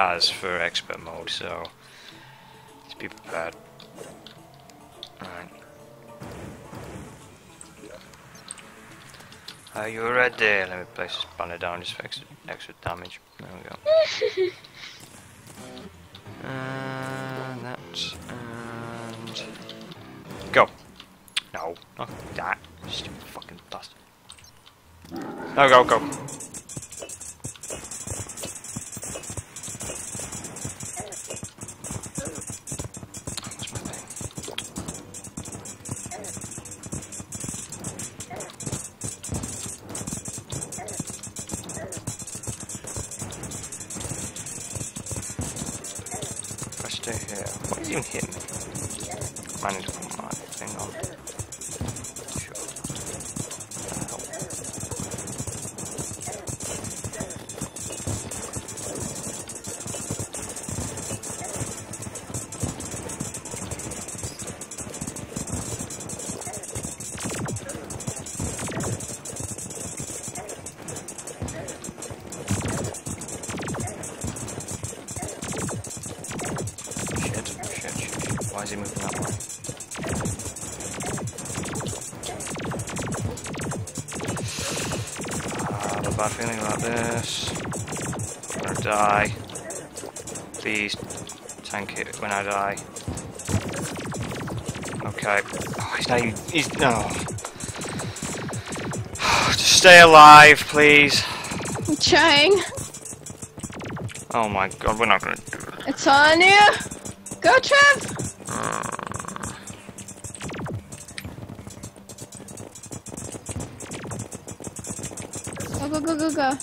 has for expert mode, so let's be prepared. Alright. Are you ready? Let me place this banner down just for extra, extra damage. There we go. and that, and... Go! No, not that. Stupid fucking bastard. No, go, go. Here, what is even hitting me? I need to put my thing on. Why is he moving that way? I have a bad feeling about this. I'm gonna die. Please tank it when I die. Okay. Oh, he's not even. He's. No. Just stay alive, please. I'm trying. Oh my god, we're not gonna do it. It's on you. Go, Trev. Oh,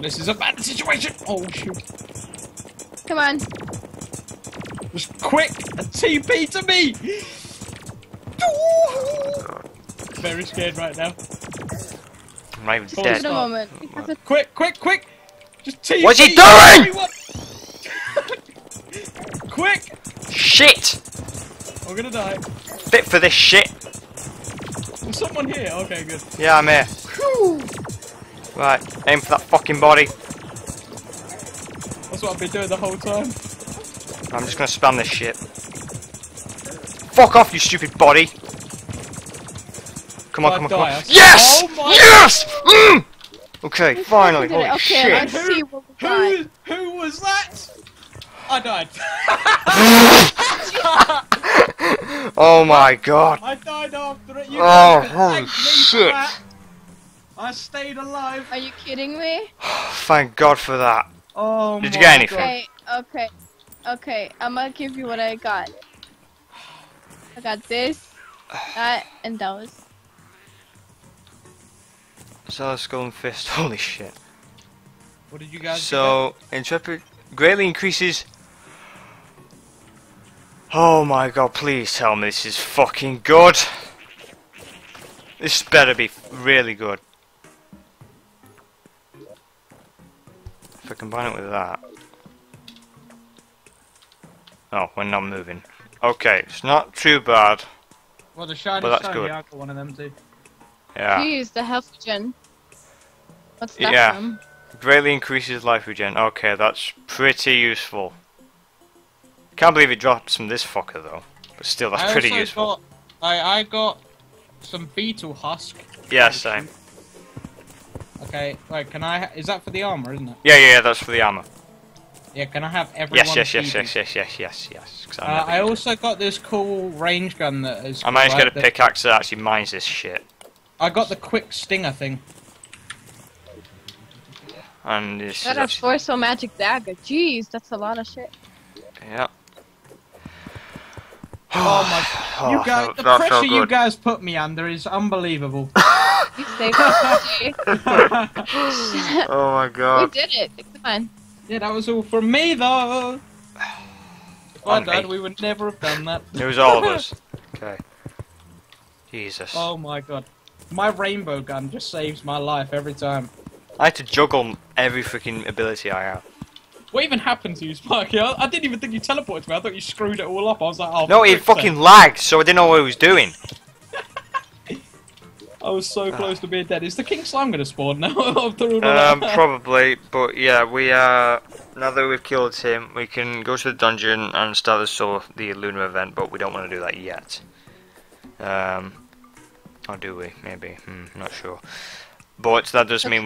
this is a bad situation. Oh shoot! Come on. Just quick, a TP to me. Very scared right now. I'm not even Oh, dead. Just a moment. We Quick, quick, quick! Just TP. What's he doing? quick! Shit! I'm gonna die. Fit for this shit. There's someone here. Okay, good. Yeah, I'm here. Right, aim for that fucking body. That's what I've been doing the whole time. I'm just gonna spam this shit. Fuck off, you stupid body! Come on, come on, come on. Yes! Oh yes! Mm! Okay, finally. did it. Holy Okay, shit. let's see what we got. Who? Who was that? I died. Oh my god. I died after it. You Oh, holy thank me shit. That. I stayed alive. Are you kidding me? Thank god for that. Oh Did you get anything? God. Okay, okay, okay. I'm gonna give you what I got. I got this, that, and those. So, Skull and Fist, holy shit. What did you guys? So, Intrepid greatly increases. Oh my god, please tell me this is fucking good. This better be really good. If I combine it with that. Oh, we're not moving. Okay, it's not too bad. Well, the shiny Well, that's good. Yeah, I one of them too. Yeah. Jeez, the health gen. What's that Yeah. from? Greatly increases life regen. Okay, that's pretty useful. Can't believe it drops from this fucker though. But still, that's I pretty useful. Got, I I got some beetle husk. Yeah, same. Okay, wait. Can I? ha- Is that for the armor, isn't it? Yeah, yeah, yeah, that's for the armor. Yeah. Can I have every Yes, one yes, of yes, yes, yes, yes, yes, yes. 'cause I'm Uh, I gonna- also got this cool range gun that is. I managed to cool. get a the- pickaxe that actually mines this shit. I got the quick stinger thing. And this is Got a actually, force or magic dagger. Jeez, that's a lot of shit. yeah. Oh my! Oh, you guys, that- the pressure you guys put me under is unbelievable. We saved it. Oh my god. we did it. Come on. yeah, that was all from me though. If I On died, we would never have done that. It was all of us. Okay. Jesus. Oh my god. My rainbow gun just saves my life every time. I had to juggle every freaking ability I have. What even happened to you, Sparky? I, I didn't even think you teleported me. I thought you screwed it all up. I was like, oh. No, for it fucking sake. lagged, so I didn't know what it was doing. I was so close to being dead. Is the King Slime gonna spawn now? After all Um, that? probably, but yeah, we are. Now that we've killed him, we can go to the dungeon and start the soul, the lunar event, but we don't want to do that yet. Um, or do we? Maybe. Hmm, not sure. But that does mean